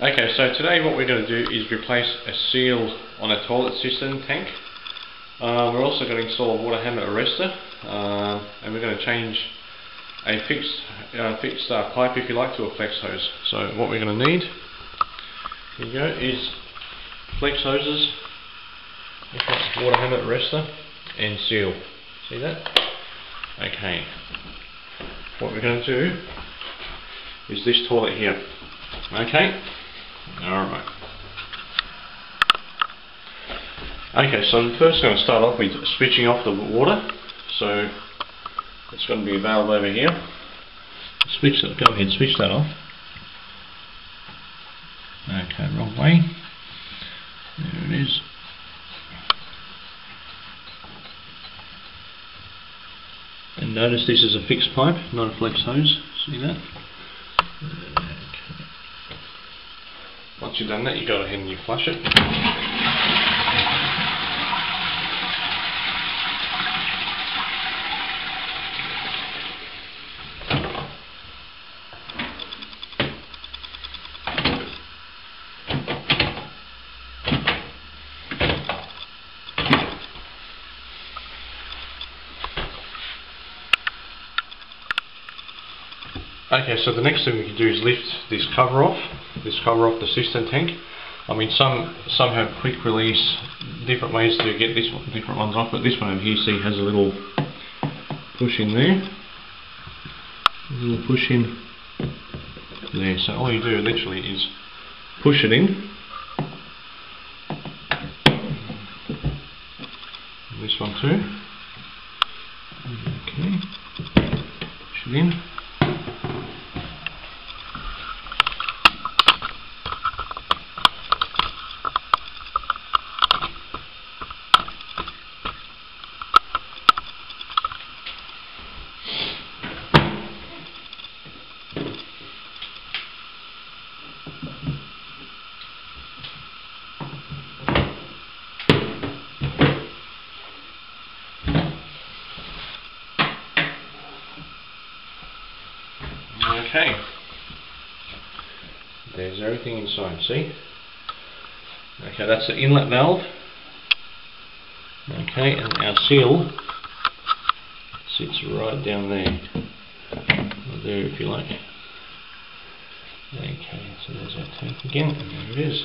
Okay, so today what we're going to do is replace a seal on a toilet cistern tank. Uh, we're also going to install a water hammer arrestor uh, and we're going to change a fixed, uh, fixed uh, pipe if you like to a flex hose. So what we're going to need here you go, is flex hoses, water hammer arrestor and seal. See that? Okay. What we're going to do is this toilet here. Okay. Alright. Okay, so I'm first going to start off with switching off the water. So it's going to be a valve over here. Switch that, go ahead, switch that off. Okay, wrong way. There it is. And notice this is a fixed pipe, not a flex hose. See that? Once you've done that, you go ahead and you flush it. Okay, so the next thing we can do is lift this cover off, this cover off the cistern tank. I mean, some some have quick release, different ways to get this one, different ones off, but this one over here, see, has a little push in there, a little push in there. So all you do literally is push it in. This one too. Okay, push it in. Okay. There's everything inside, see? Okay, that's the inlet valve. Okay, and our seal sits right down there. There if you like. Okay, so there's our tank again, and there it is.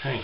Okay.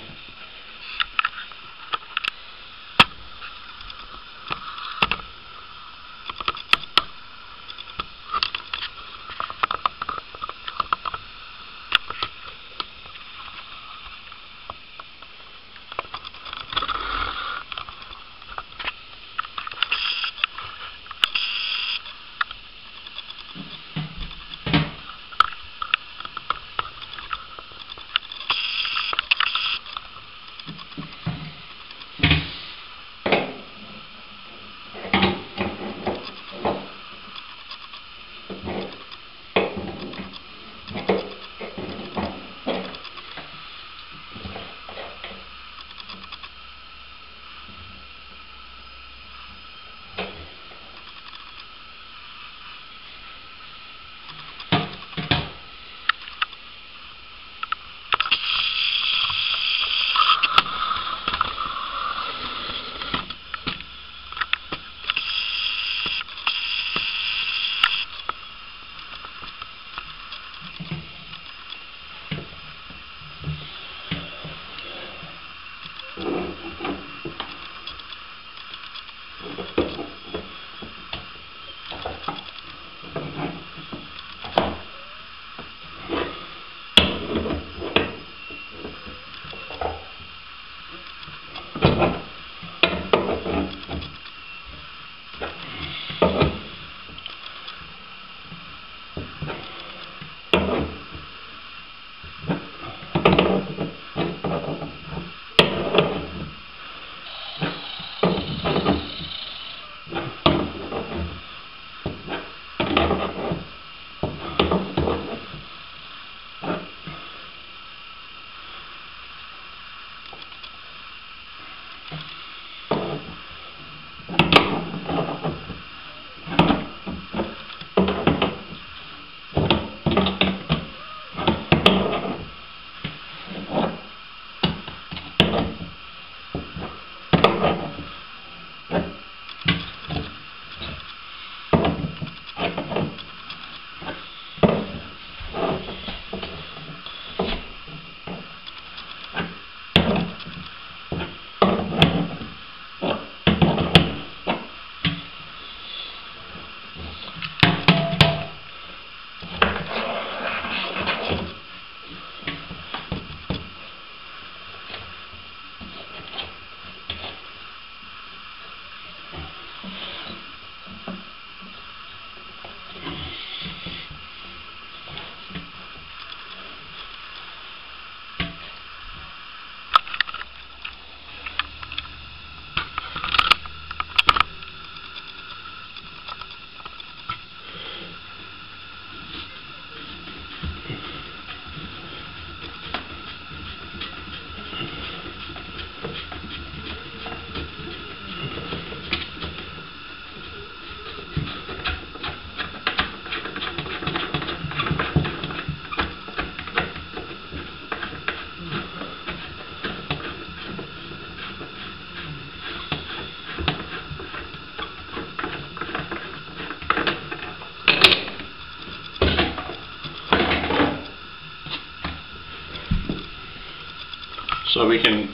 So we can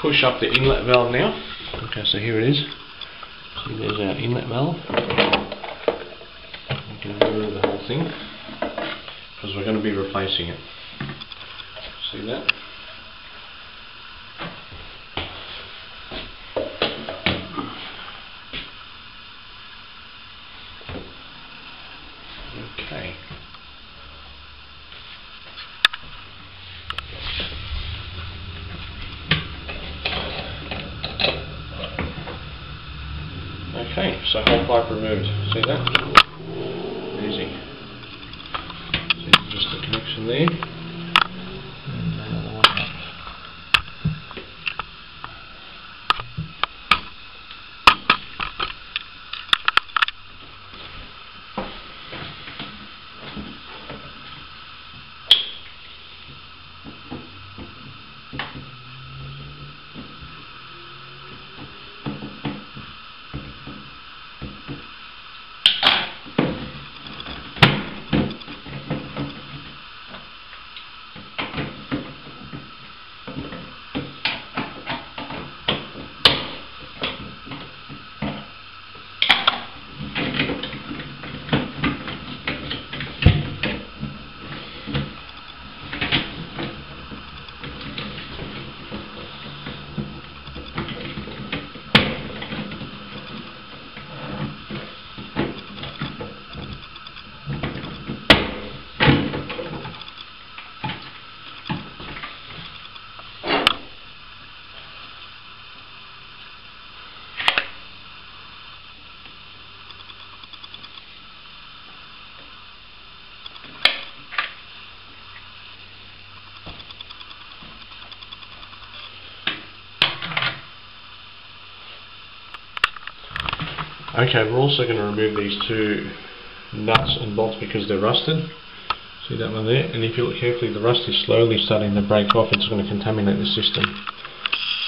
push up the inlet valve now. Okay, so here it is. See, there's our inlet valve. We can remove the whole thing because we're going to be replacing it. See that? Okay, we're also going to remove these two nuts and bolts because they're rusted. See that one there? And if you look carefully, the rust is slowly starting to break off. It's going to contaminate the system.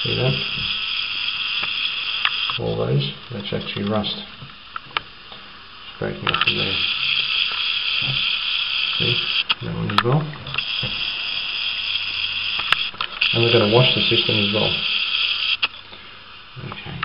See that? All those, that's actually rust. It's breaking off in there. See? That one as well. And we're going to wash the system as well. Okay.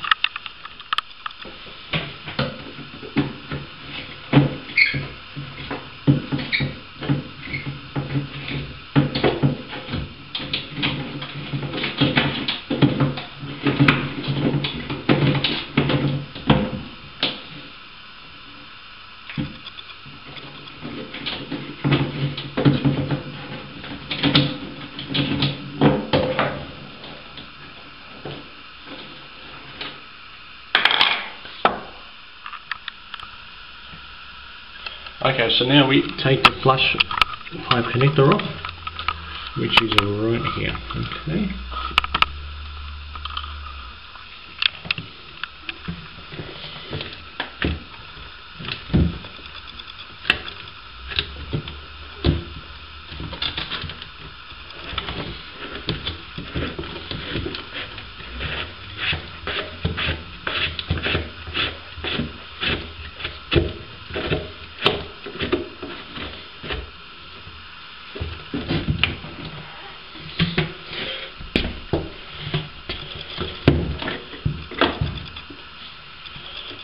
Okay, so now we take the flush pipe connector off, which is right here. Okay.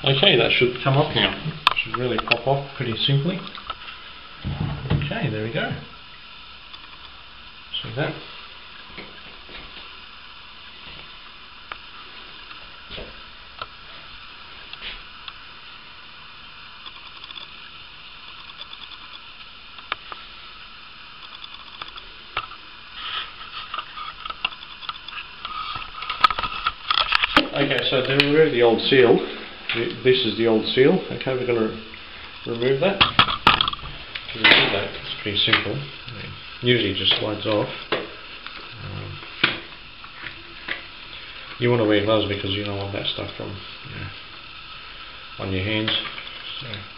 Okay, that should come off now. Should really pop off pretty simply. Okay, there we go. See that? Okay, so to remove the old seal, th- this is the old seal. Okay, we're going to remove that. To remove that, it's pretty simple. It usually just slides off. Um, you want to wear gloves because you don't want that stuff from on your hands. So.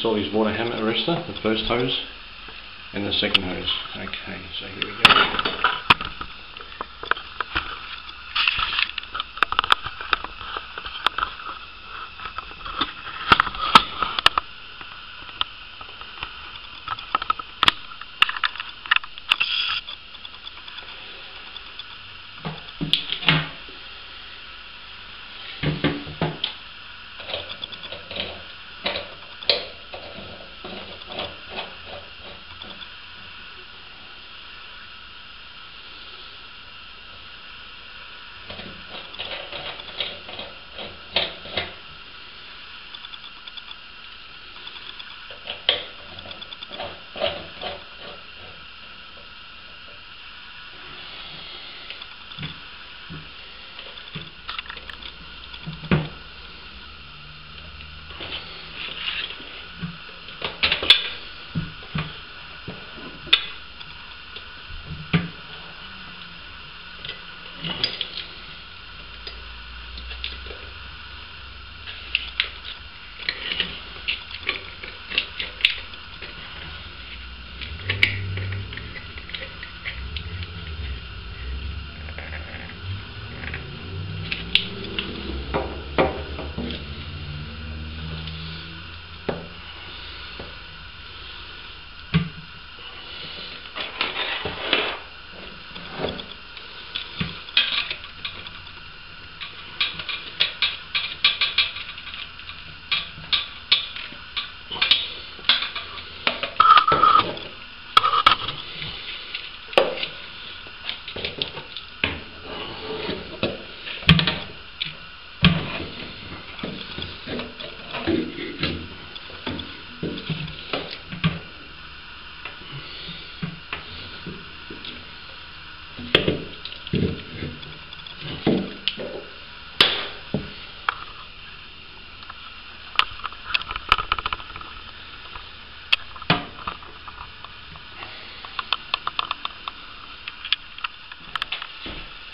Install this water hammer arrestor, the first hose and the second hose. Okay, so here we go.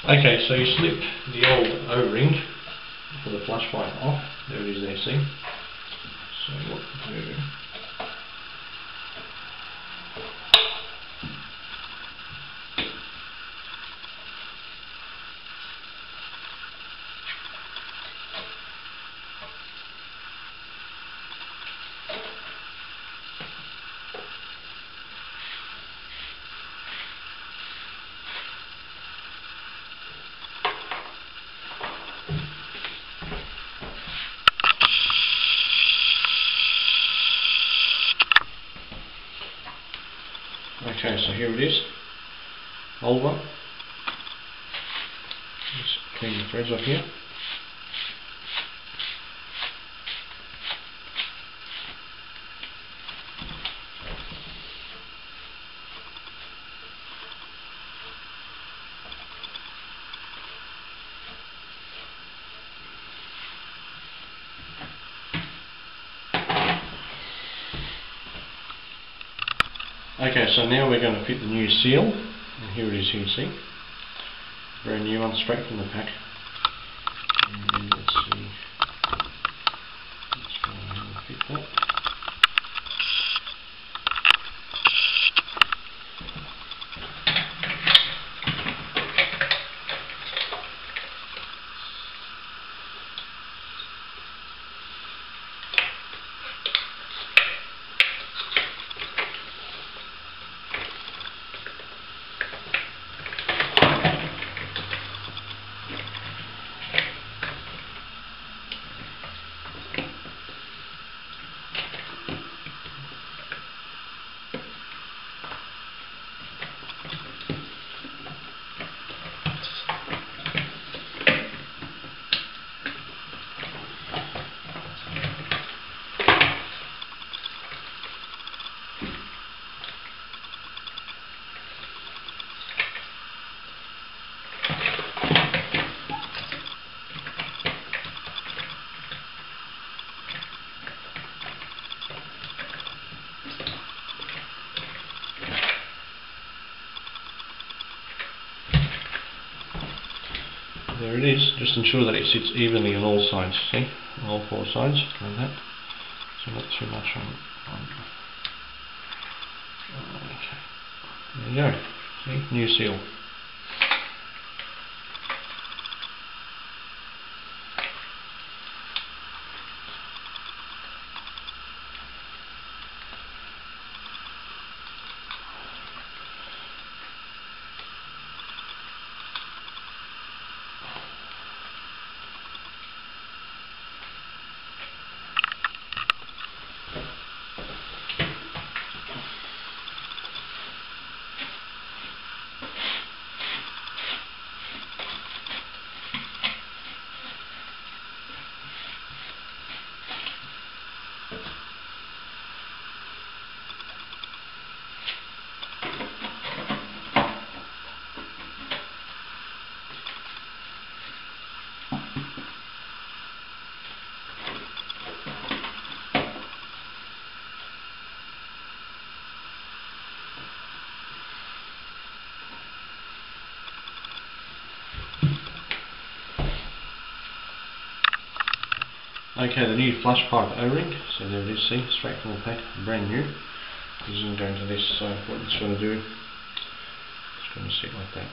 Okay, so you slip the old O-ring for the flush pipe off. There it is there, see? So what we do Okay, so here it is. Old one. Just clean the threads off here. Okay, so now we're going to fit the new seal. And here it is, you can see. Brand new one, straight from the pack. And let's see. Let's go ahead and fit that. It is, just ensure that it sits evenly on all sides, see? On all four sides, like that. So not too much on. on okay. There you go. See, new seal. Okay, the new flush pipe O-ring, so there it is, see, straight from the pack, brand new. This isn't going to this, so what it's going to do, it's going to sit like that.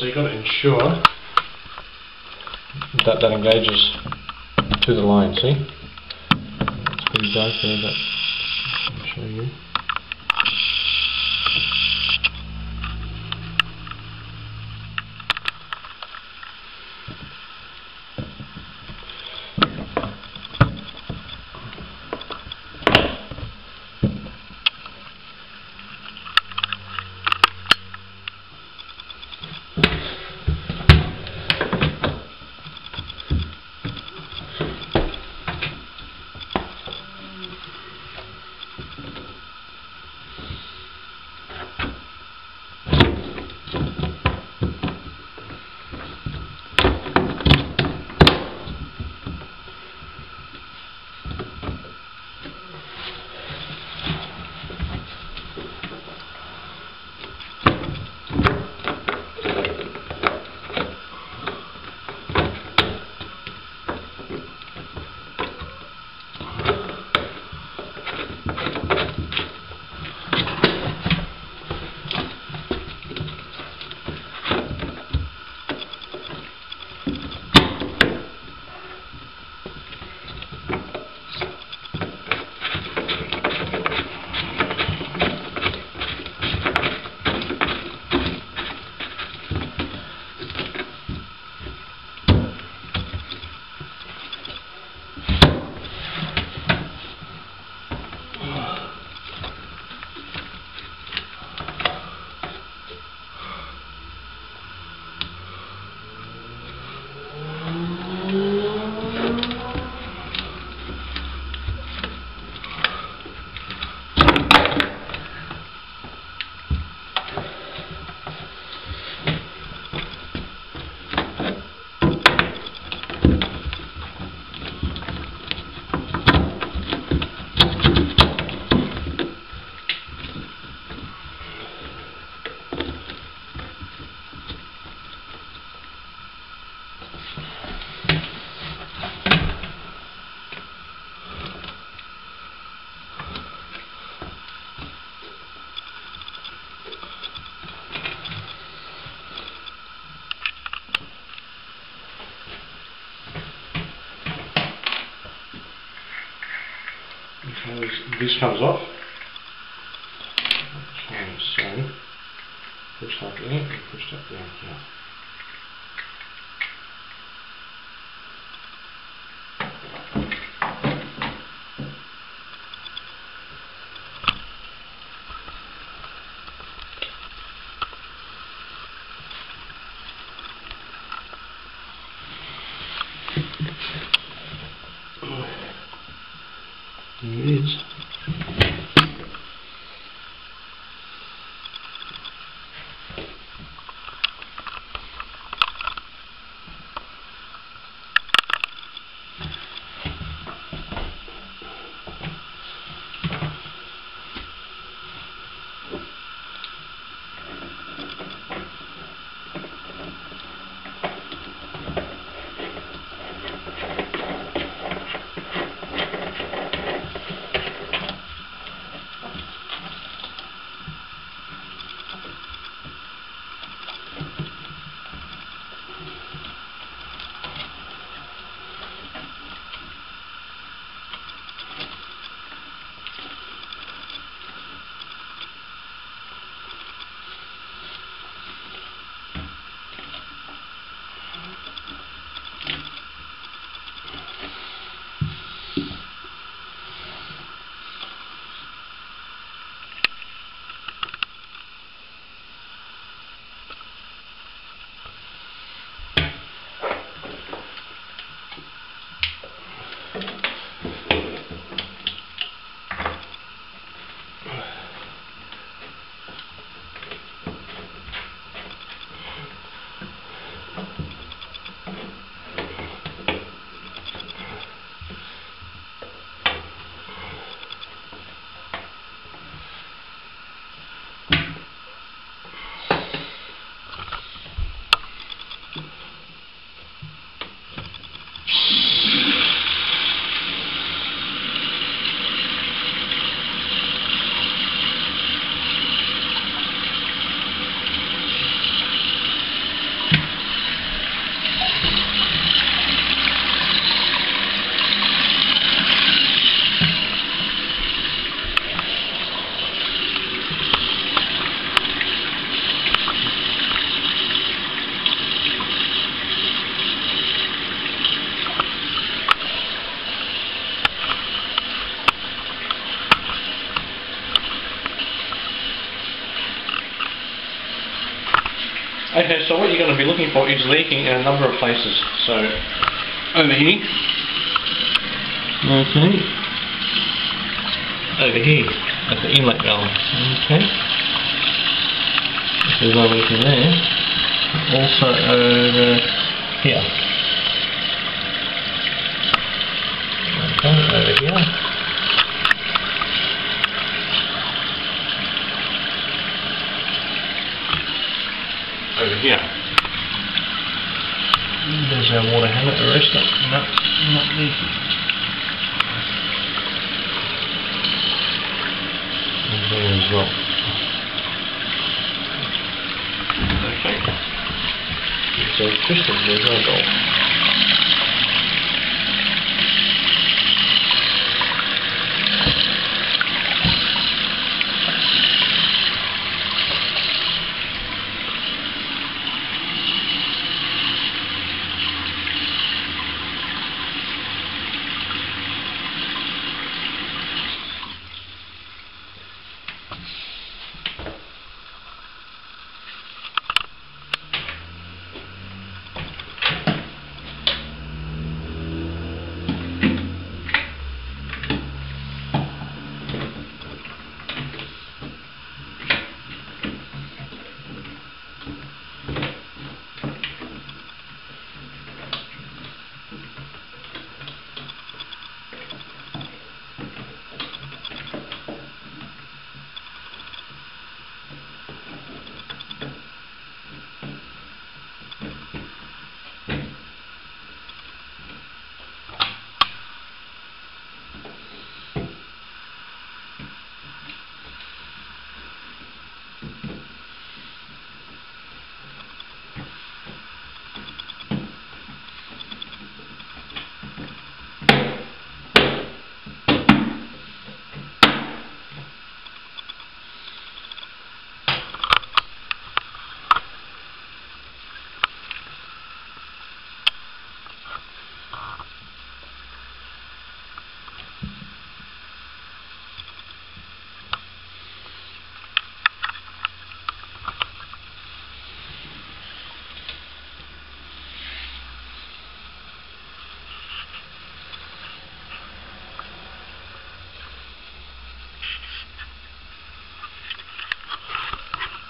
So you've got to ensure that that engages to the line, see? It's pretty dark there, but this comes off. Okay, so push that there and push that down. Here you're going to be looking for is leaking in a number of places. So, over here. Okay. Over here, at the inlet valve. Okay. There's no leaking there. Also over here. Okay, over here. over here. Our water hammer arrestor. No, not leaking. And there as well. Okay. So crystal, there's no gold.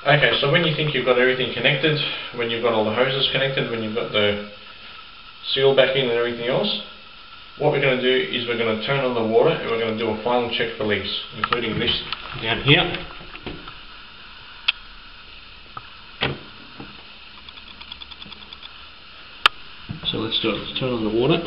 Okay, so when you think you've got everything connected, when you've got all the hoses connected, when you've got the seal back in and everything else, what we're going to do is we're going to turn on the water and we're going to do a final check for leaks, including this down here. So let's do it, let's turn on the water.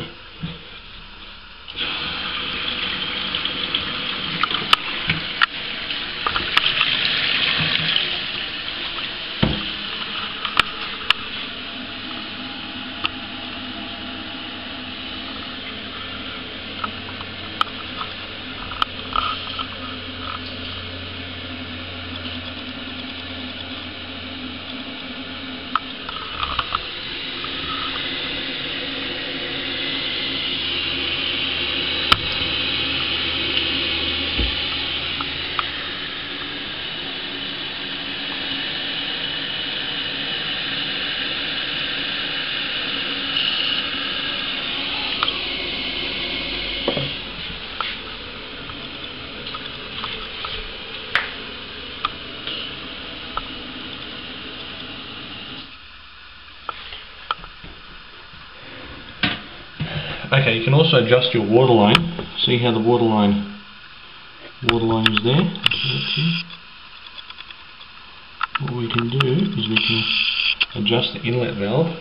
Okay, you can also adjust your water line. See how the water line water line is there? What we can do is we can adjust the inlet valve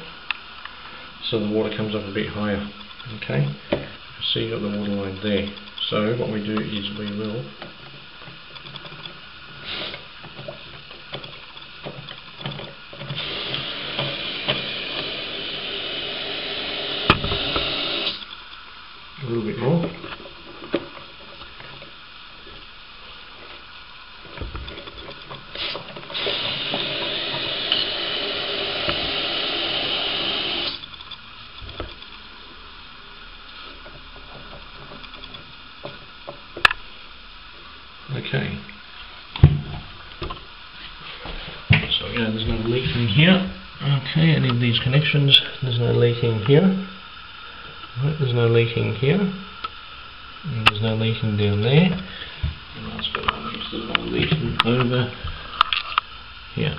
so the water comes up a bit higher. Okay, see you've got the water line there. So what we do is we will a little bit more. Okay. So yeah, there's no leaking here. Okay, any of these connections, there's no leaking here. Right, there's no leaking here. And there's no leaking down there. And last but not least, leaking over here.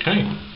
Okay.